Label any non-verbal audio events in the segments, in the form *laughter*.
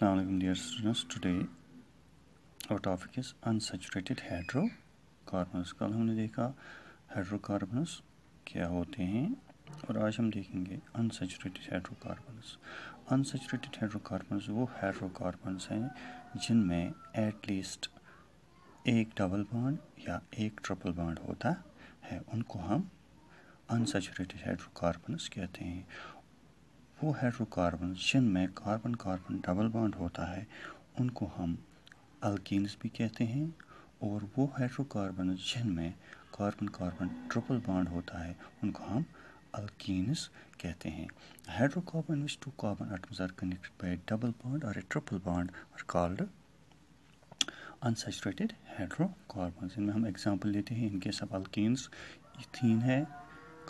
Assalamualaikum, dear students. Today, our topic is unsaturated hydrocarbons. कल हमने देखा हाइड्रोकार्बन्स क्या होते हैं, और आज हम देखेंगे अनसेचुरेटेड हाइड्रोकार्बन्स अनसेचुरेटेड हाइड्रोकार्बन्स वो हाइड्रोकार्बन्स हैं जिनमें एटलीस्ट एक डबल बॉन्ड या एक ट्रिपल बॉन्ड होता है. उनको हम अनसेचुरेटेड हाइड्रोकार्बन्स कहते हैं. वो हाइड्रोकार्बन जिनमें कार्बन कार्बन डबल बॉन्ड होता है, उनको हम अल्कीन्स भी कहते हैं, और वो हाइड्रोकार्बन जिनमें कार्बन कार्बन ट्रिपल बॉन्ड होता है, उनको हम अल्कीन्स कहते हैं। Hydrocarbon which two carbon atoms are connected by double bond और a triple bond are called unsaturated hydrocarbon इनमें हम एग्जांपल लेते हैं, इनके सब अल्कीन्स इथीन है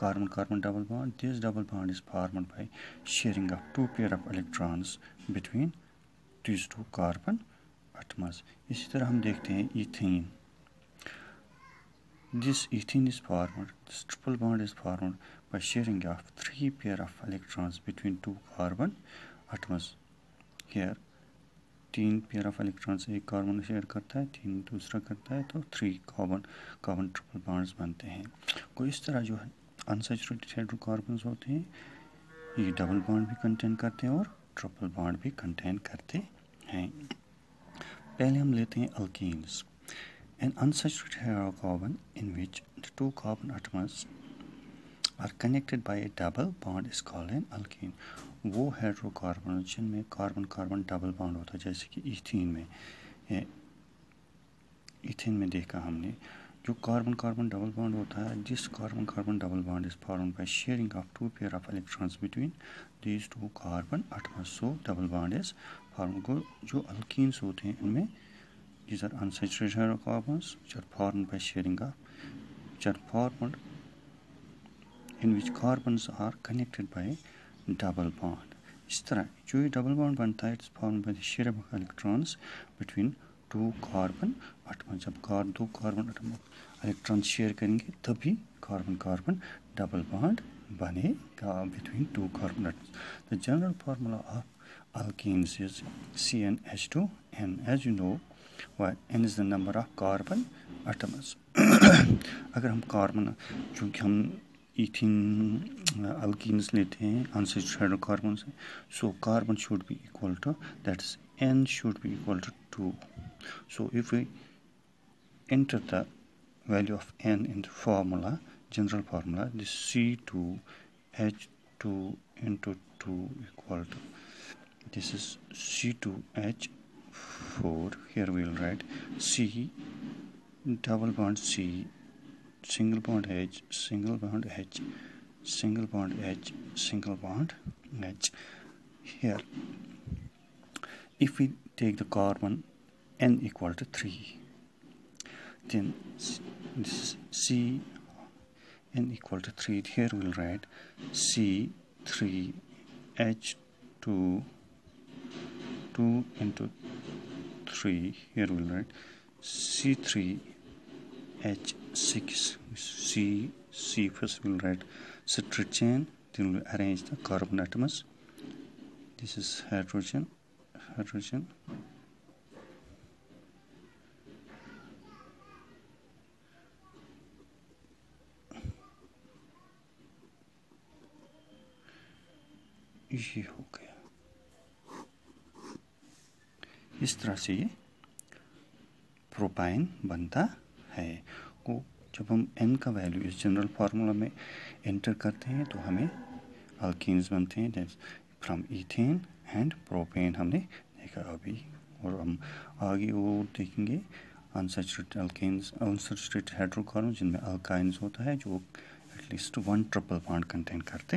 carbon carbon double bond this double bond is formed by sharing of two pair of electrons between these two carbon atoms इसी तरह हम देखते हैं ethene this ethene is formed this triple bond is formed by sharing of three pair of electrons between two carbon atoms here तीन pair of electrons एक carbon share करता है तीन दूसरा करता है तो three carbon carbon triple bonds बनते हैं कोई इस तरह जो है अनसेचुरेटेड हाइड्रोकार्बन्स होते हैं। ये डबल बॉन्ड भी कंटेन करते हैं और ट्रिपल बॉन्ड भी कंटेन करते हैं। पहले हम लेते हैं alkenes an unsaturated hydrocarbon in which the two carbon atoms are connected by a double bond is called an alkene वो हाइड्रोकार्बन जिनमें कार्बन कार्बन डबल बॉन्ड होता है, जैसे कि इथीन में। इथीन में देखा हमने। जो कार्बन कार्बन डबल बॉन्ड होता है, जिस carbon carbon double bond is form by sharing of two pair of electrons between these two carbon atoms so double bond is form को जो अल्कीन्स होते हैं, इनमें these are unsaturated hydrocarbons which are formed by sharing of which are formed, in which carbons are connected by double bond. इस तरह, जो ये double bond बनता है it's form by the share of electrons between two carbon atom जब कार दो carbon atom electron share करेंगे, तभी कार्बन कार्बन डबल बॉन्ड बनेगा between two carbon atoms the general formula of alkenes is CnH2n as you know, why n is the number of carbon atoms *coughs* अगर हम carbon चूँकि हम इथिन alkenes लेते हैं unsaturated hydrocarbon से so carbon should be equal to that is n should be equal to 2 so if we enter the value of n in the formula general formula this c2h2 into 2 equal to this is c2h4 here we will write c double bond c single bond h single bond h single bond h single bond h. Here if we take the carbon n equal to 3 then this is c n equal to 3 here we'll write c 3 h 2 2 into 3 here we'll write c3 h 6 c c first we'll write chain then we'll arrange the carbon atoms this is hydrogen hydrogen ये हो गया। इस तरह से ये propyne बनता है। को जब हम एन का वैल्यू इस जनरल फार्मूला में एंटर करते हैं तो हमें अल्किन्स बनते हैं फ्रॉम इथेन एंड प्रोपेन हमने देखा अभी। और हम आगे वो देखेंगे अनसेचुरेटेड अल्केन्स अनसेचुरेटेड हाइड्रोकार्बन जिनमें अल्काइंस होता है, जो at least one triple bond contain करते